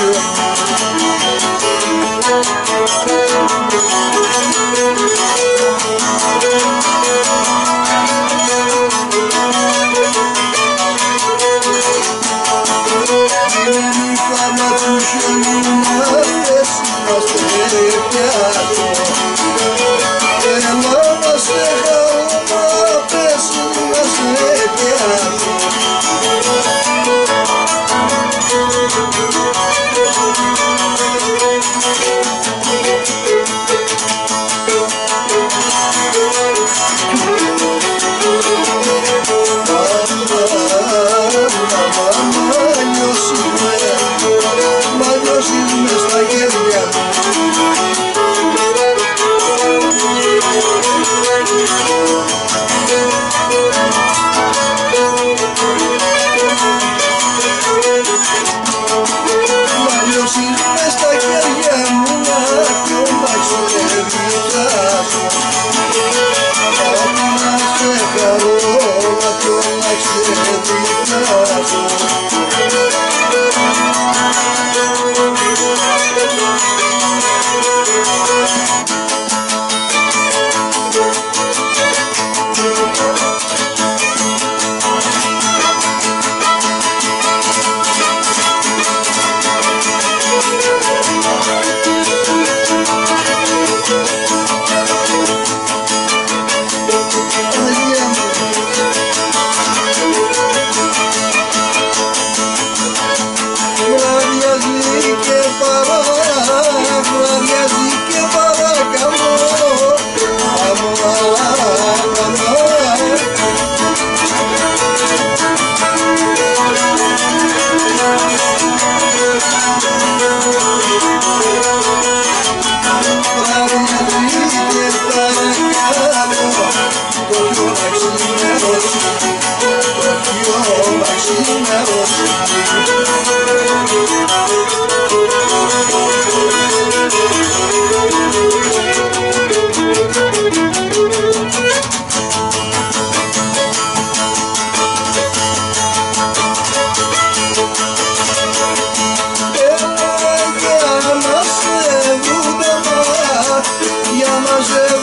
you. love. manger.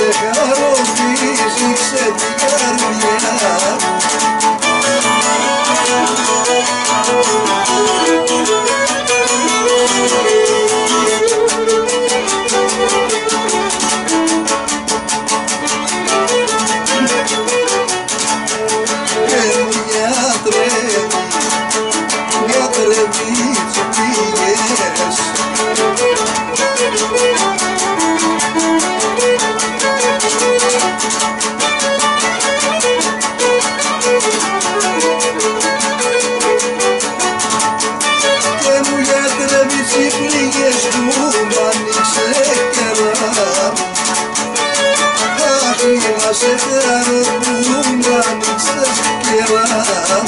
Yeah. aşıkların bundan yüksek yalan.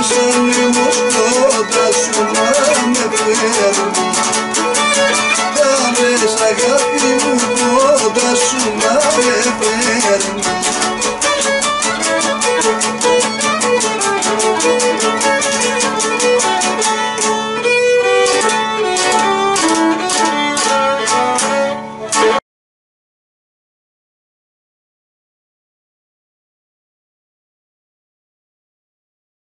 Pensando em